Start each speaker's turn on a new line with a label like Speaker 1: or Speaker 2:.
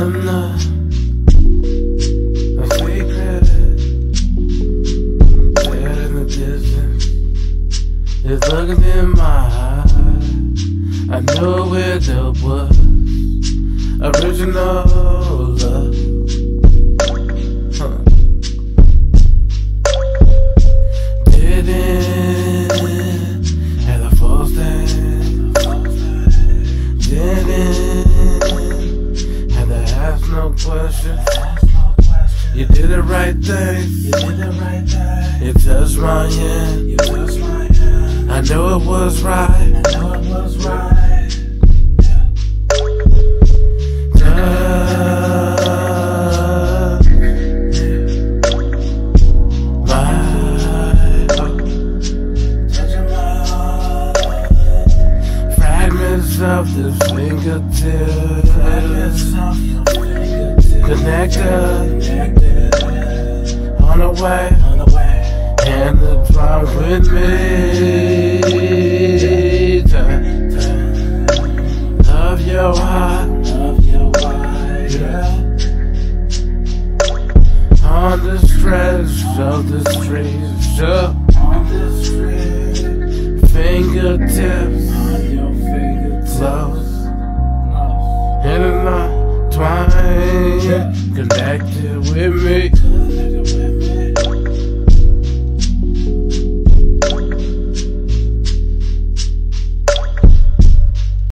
Speaker 1: I'm not a secret. rabbit Dead in the distance. It's looking in my eyes I know where the was. Original. No questions. You did the right thing.
Speaker 2: You did the right thing.
Speaker 1: You touched my hand.
Speaker 2: You touched my hand.
Speaker 1: I knew it was right. Fragments of this
Speaker 2: fingertips.
Speaker 1: Connected on the way.
Speaker 2: On the way.
Speaker 1: And the drum with me. Love your heart
Speaker 2: Love your wife. Yeah.
Speaker 1: on the stretch of the street. Sure.
Speaker 2: On the street.
Speaker 1: Fingertips get connected with me.